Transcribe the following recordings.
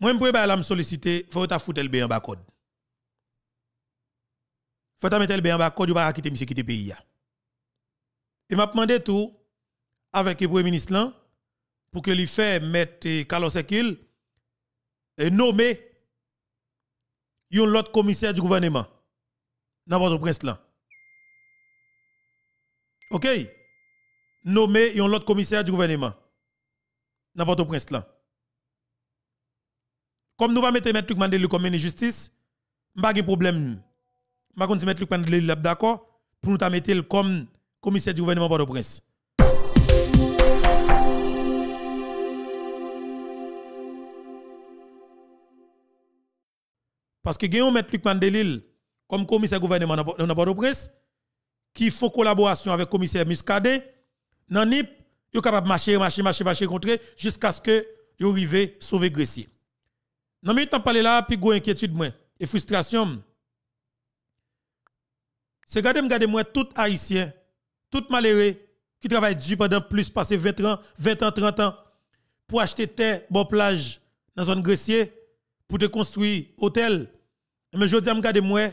Moi, je peux me solliciter, faut ta foutre le en bas code. Faut ta mettre le en bas code, pas quitter monsieur pays. Et m'a demandé tout avec le premier ministre là pour que lui fait mettre Carlos Ekil et nommer un autre commissaire du gouvernement dans votre prince là. OK? Nommer un autre commissaire du gouvernement dans votre prince là. Comme nous pas mettre mettre Luc Mandela comme ministre justice, pas de problème. Je vais mettre Luc Mandela d'accord pour nous mettre comme commissaire du gouvernement Port-au-Prince. Parce que nous mettre Luc Mandelil comme commissaire gouvernement dans Port-au-Prince qui font collaboration avec le commissaire Muscadet dans NIP, ils sont capables de marcher, marcher, marcher, marcher contre jusqu'à ce que ils arrivent à sauver Gressier. Dans le temps parler là, puis go inquiétude moi et frustration. C'est garder garder moi tout haïtien, tout malheureux qui travaille dur pendant plus passé 20 ans, 20 ans, 30 ans pour acheter terre, bon plage dans zone Gressier pour te construire hôtel. Mais je dis à moi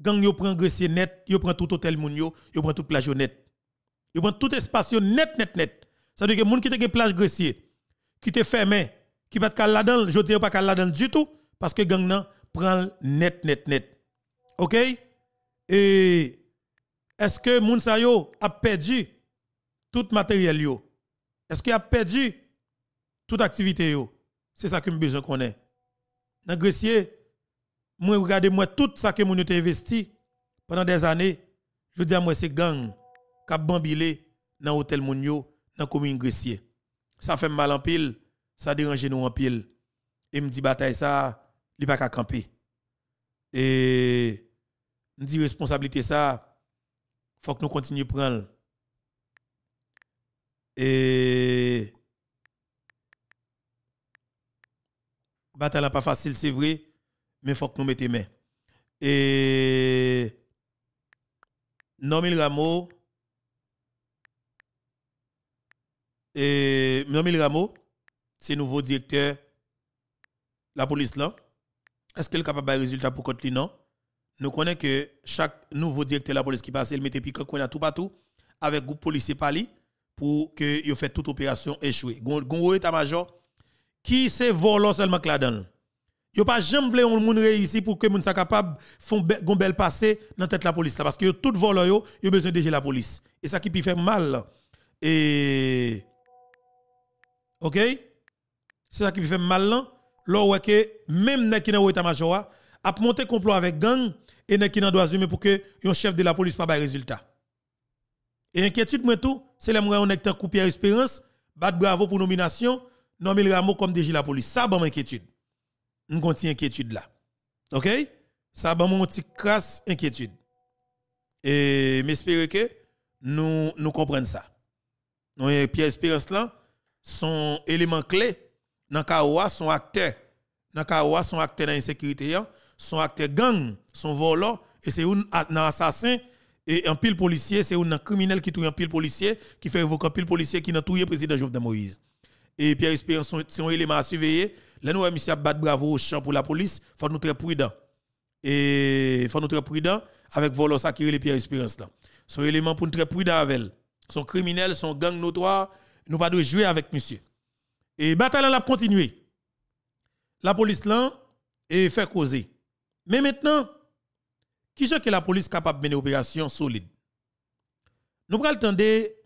gang yo prend Gressier net, yo prend tout hôtel moun yo, yo prend toute plage net. Yo prend tout espace net net net. Ça veut dire que moun qui te plage Gressier qui te fermé qui pas de là-dedans, je dis pas là-dedans du tout, parce que gang nan prend net, net, net. OK? Et est-ce que moun sa yo a perdu tout matériel? Est-ce qu'il a perdu toute activité? C'est ça que me besoin qu'on ait. Dans Grecier, moi regardez moi tout ça que moun yo investi pendant des années, je dis à moi c'est gang qui a bambilé dans hôtel moun yo dans commune Grecier. Ça fait mal en pile ça dérange nous en pile. Et me dit bataille ça, il pas qu'à camper. Et me dit responsabilité ça, faut que nous continuions prendre. Et bataille n'est pas facile, c'est vrai, mais faut que nous mettions main. Et Nomil Rameau et Nomil Rameau c'est nouveau directeur la police là. Est-ce qu'il est capable de résultat pour Côte non? Nous connaissons que chaque nouveau directeur de la police qui passe, il mette piquant tout partout avec groupe policier pali pour que il fait toute opération échouer. Gon état-major qui c'est volant seulement que là-dedans? Yo pas jamais voulu un monde réussir pour que moun soit capable font gon bel passé dans tête la police là parce que tout volant yo, yo besoin de la police. Et ça qui faire mal. Et OK? C'est ça qui fait mal là. Là que même nek qui dans état major a monté complot avec gang et nek qui dans droit humain pour que un chef de la police pas résultat. Et inquiétude moi tout, c'est les on est coupé espérance, bat bravo pour nomination, nommer Rameau comme DG la police. Ça bon inquiétude. On continue inquiétude là. OK? Ça bon mon crasse inquiétude. Et m'espérer que nous nous comprenons ça. Pierre Espérance là son élément clé dans Kawa sont acteurs. Dans sont acteurs dans l'insécurité, sont acteurs gang, sont voleurs et c'est un assassin et un pile policier, c'est un criminel qui tue un pile policier qui fait évoquer un pile policier qui n'a tué le président Jovenel Moïse. Et Pierre Espérance sont un élément à surveiller. Là nous monsieur battre bravo au champ pour la police, faut nous très prudent. Et faut nous très prudent avec volos ça qui les Pierre Espérance là. Son élément pour nous très prudent avec elle. Son criminel, son gang notoire, nous pas jouer avec monsieur. Et bataille a continué. La police là fait causer. Mais maintenant, qui est que la police capable de mener une opération solide? Nous prenons le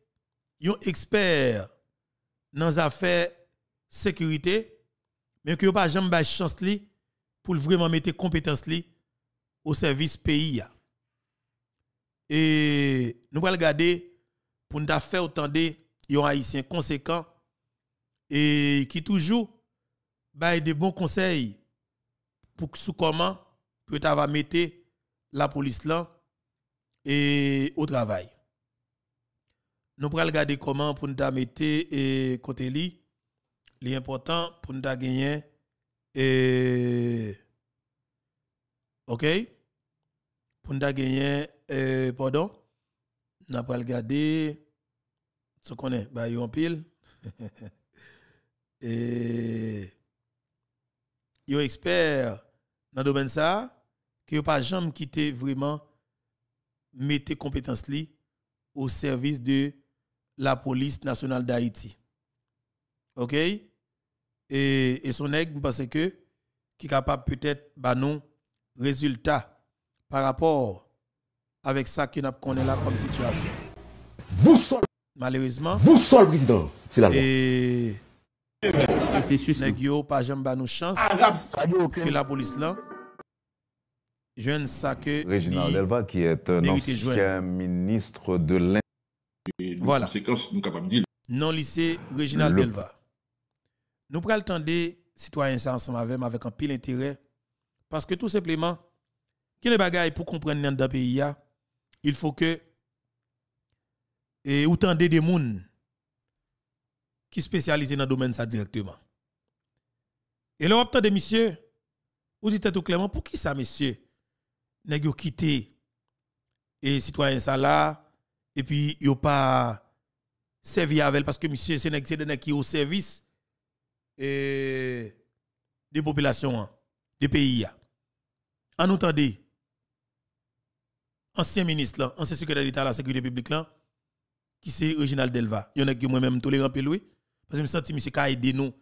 un expert dans les affaires sécurité, mais qui n'a pas jamais chance pour vraiment mettre compétence au service pays. Et nous allons regarder pour nous faire autant de haïtiens conséquents et qui toujours bail des bons conseils pour sous comment peut avoir mettre la police là et au travail. Nous allons regarder comment pour nous mettre et côté li l'important pour nous gagner et OK? Pour nous gagner pardon? Nous allons regarder ce qu'on est. Bah en pile Et yo expert dans le domaine ça, que pas jamais quitté vraiment mettre compétences li au service de la police nationale d'Haïti. OK? Et, et son aigle parce que qui est capable peut-être bah non résultat par rapport avec ça qu'on a connaît là comme situation. Malheureusement. Boussole président, c'est la loi. Et C'est nèg yo pas jamais ba nous chance que la police là jeune ça que Réginald li- Delva, qui est un ancien ministre de de Voilà. nous dire. non lycée Réginald Delva. Nous prenons le temps des citoyens ça ensemble avec avec un pile intérêt parce que tout simplement qu'il y a des bagailles pour comprendre dans le pays ya, il faut que et autant des gens qui spécialisés dans le domaine ça directement. Et là, on des messieurs, ou dit tout clairement, pour qui ça, messieurs, yo quitté et citoyen ça là, et puis yo pas servi avec parce que monsieur, c'est des qui au service des populations, hein, des pays. ya. En entendez, ancien ministre, ancien secrétaire d'État à la sécurité publique, là, qui c'est Reginald Delva. Il y en a qui moi-même tolérant. Parce que je me sens que monsieur a aidé nous.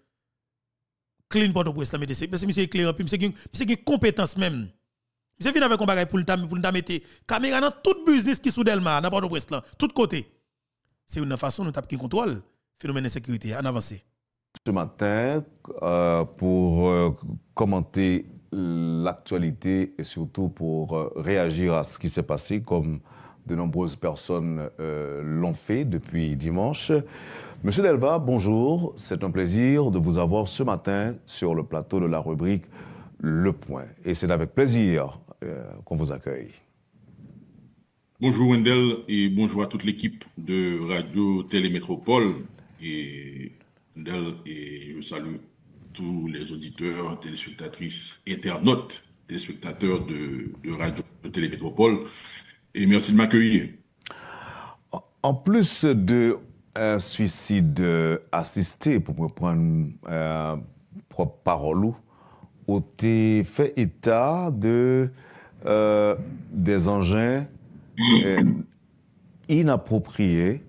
Clean Port-au-Prince, là, mettez c'est- parce que monsieur clair, puis monsieur monsieur une compétence même. Monsieur vient avec un bagage pour le tam- pour le mettre caméra dans tout business qui sous Delma, dans Port-au-Prince, là, tout côté. C'est une façon de taper contrôle phénomène de sécurité. En avancé. ce matin euh, pour euh, commenter l'actualité et surtout pour euh, réagir à ce qui s'est passé comme de nombreuses personnes euh, l'ont fait depuis dimanche. Monsieur Delva, bonjour. C'est un plaisir de vous avoir ce matin sur le plateau de la rubrique Le Point. Et c'est avec plaisir euh, qu'on vous accueille. Bonjour Wendell et bonjour à toute l'équipe de Radio Télémétropole. Et Wendell, et je salue tous les auditeurs, téléspectatrices, internautes, téléspectateurs de, de Radio Télémétropole. Et merci de m'accueillir. En plus de un suicide assisté, pour me prendre euh, propre parole, ou t'es fait état de euh, des engins euh, inappropriés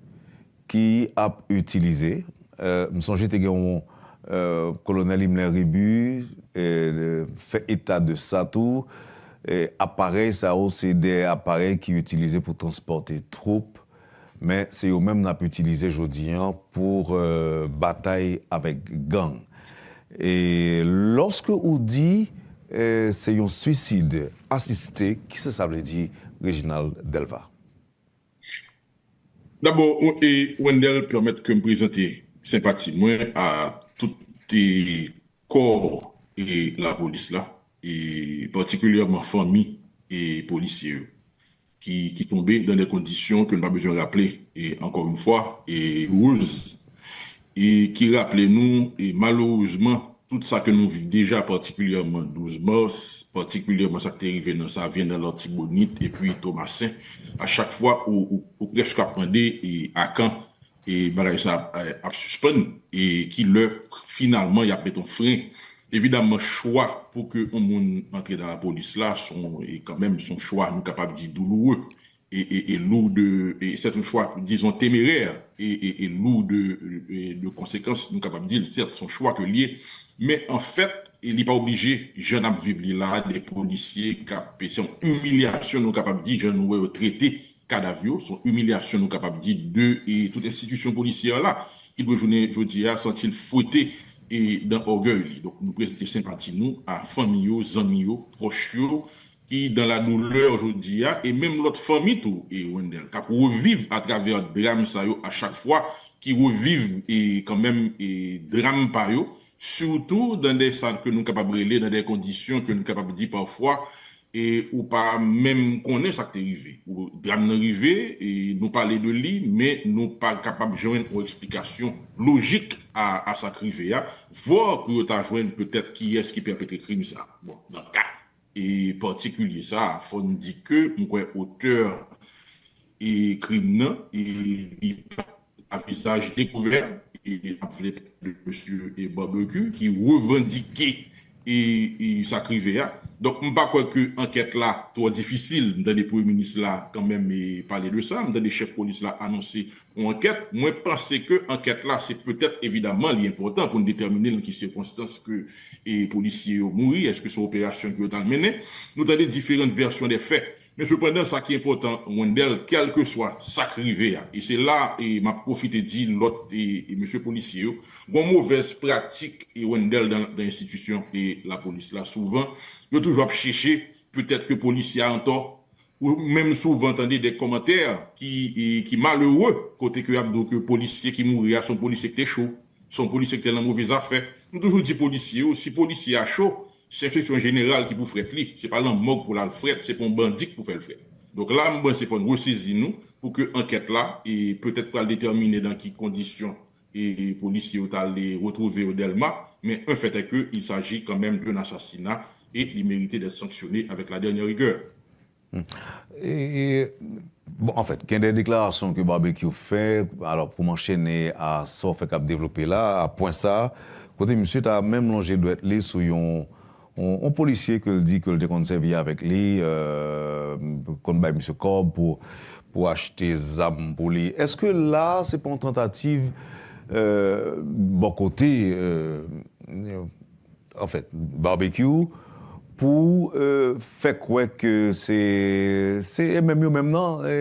qui a utilisé. Euh, me songe te gen euh, colonel Himmler Ribu fait état de ça tout. Et appareil, ça c'est des appareils qui utilisés pour transporter troupes, men se yo menm nap utilize jodi an pou euh, batay avèk gang. E loske ou di euh, se yon suicide asiste, ki se sa vle di Reginald Delva? D'abo, Wendel permette ke m prezente sempati mwen a touti kor e la polis la, e partikulyèman fami e polisye yo. Qui, qui tombaient dans des conditions que nous pas besoin de rappeler, et encore une fois, et rules, et qui rappelait nous, et malheureusement, tout ça que nous vivons déjà, particulièrement 12 mars, particulièrement ça qui est arrivé dans ça vient dans l'Antibonite, et puis Thomasin, à chaque fois où presque apprenait et à quand, et bagay ça a, et qui le, finalement, y a peut-être un frein. Évidemment, choix pour que on monde entre dans la police là, sont, et quand même, son choix, nous capables de dire douloureux. Et, et, et lourd de, et c'est un choix, disons, téméraire. Et, et, lourd de, de, conséquences, nous capables de dire, certes, son choix que lié, mais en fait, il n'est pas obligé, jeune à vivre là, des policiers, qui sont humiliation, nous capables de dire, jeune nous traité cadavre, son humiliation, nous capables de dire, de, et toute institution policière là, doit jouer, je dis, sont-ils fouettés et dans orgueil. Donc, nous présentons sympathie, nous, à famille, amis, proches, qui dans la douleur aujourd'hui et même l'autre famille tout et qui revivent à travers drame ça à chaque fois qui revivent et quand même et drame par yo surtout dans des centres que nous capables de dans des conditions que nous capables de dire parfois e ou pa mèm konen sa ki te rive. Ou dram nan rive, e nou pale de li, mè nou pa kapab jwen ou eksplikasyon logik a, a sa ki rive ya, vò pou yo ta jwen peut-èt ki es ki perpète krim sa. Bon, nan ka. E partikulye sa, fon di ke mwen kwen oteur e krim nan, e avisaj dekouver, e apvlet de M. Babeku, ki revendike e sa ki rive ya, Donc, je ne pas quoi que enquête là, trop difficile, dans les premiers ministres là, quand même, parler de ça, dans les chefs police là, annoncer une enquête. Moi, je pense que enquête là, c'est peut-être évidemment l'important pour déterminer dans quelles circonstances que les policiers ont mouru, est-ce que c'est opération qui ont mené. Nous avons différentes versions des faits. Mais cependant, ça qui est important, Wendell, quel que soit ça crivé, et c'est là, et m'a profité dire l'autre, et, et monsieur policier, bon mauvaise pratique, et Wendell dans, l'institution et la police là, souvent, il toujours chercher, peut-être que policier a un tort, ou même souvent entendre des commentaires qui, qui malheureux, côté que donc que policier qui mourir, son policier qui était chaud, son policier qui était dans mauvaise affaire. Nous toujours dit policier, si policier a chaud, c'est une générale qui pour faire li. C'est pas l'homme pour la fret, c'est pour un bandit pour faire le fait. Donc là, moi, c'est faut ressaisir nous pour que l'enquête là, et peut-être pas déterminer dans quelles conditions et policiers ont allé retrouver au Delma, mais un fait est qu'il s'agit quand même d'un assassinat et il méritait d'être sanctionné avec la dernière rigueur. Et, bon, en fait, il y a des déclarations que Barbecue fait, alors pour m'enchaîner à ça, fait qu'a développé là, à point ça, côté monsieur, tu as même longé doit être sur un, un, policier qui dit que le conservé avec lui, euh, contre monsieur Cobb pour, pour acheter des armes pour lui. Est-ce que là, c'est pas une tentative, euh, bon côté, euh, en fait, barbecue, pou euh, fè kwe ke se mèm yo mèm nan, e,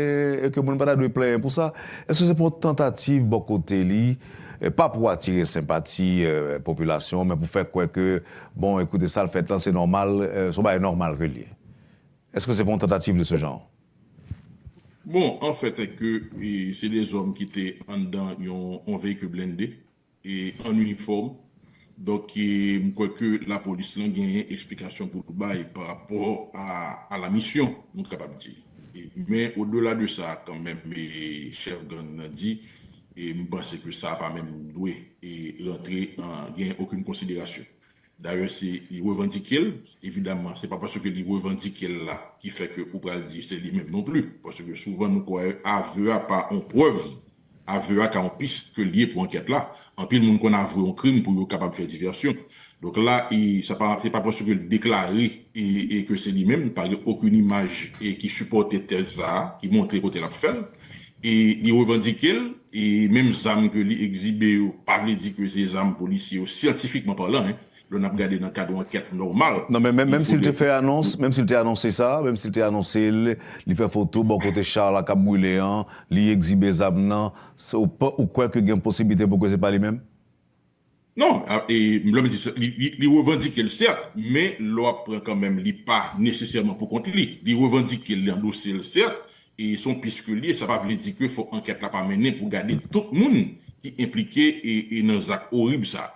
e ke moun pata dwe plen pou sa, eske se pou tentative bokote li, pa pou atire sempati euh, populasyon, men pou fè kwe ke, bon, ekoute sa, l fèt lan, se normal, euh, sou ba e normal relye. Eske se pou tentative de se jan? Bon, an fèt e ke, se de zom ki te an dan yon veyke blende, e an uniforme, Donc, je crois que la police a une explication pour le bail par rapport à, à la mission, nous capable de dire. Mais au-delà de ça, quand même, les chefs ont dit, je pense que ça n'a pas même doué et rentrer en aucune considération. D'ailleurs, c'est il revendique évidemment, c'est pas parce que il revendique là qui fait que ou dire c'est lui-même non plus. Parce que souvent, nous croyons aveu à pas en preuve aveu ak an piste ke liye pou anket la. An pil moun kon aveu an krim pou yo kapab fè diversyon. Donk la, se pa pwosou ke deklare e ke se li men, par yon akoun imaj ki supporte teza, ki montre kote la fèl, e li revandike l, e menm zam ke li egzibe ou parle di ke se zam polisi ou scientifikman parlant, l'on ap gade nan kade anket normal. Non, men mèm s'il te fè annons, mèm s'il te annonsè sa, mèm s'il te annonsè li fè foto, bon kote char la kap bwile an, li egzibe zab nan, ou kwa ke gen posibite pou kwe se pa li mèm? Non, li revandike l cert, men lo ap pren kanmèm li pa nesesèrman pou konti li. Li revandike l endosè l cert, e son piske li, sa pa vle di kwe fò anket la pa mènen pou gade tout moun ki implike e nan zak orib sa.